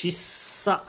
ちっさ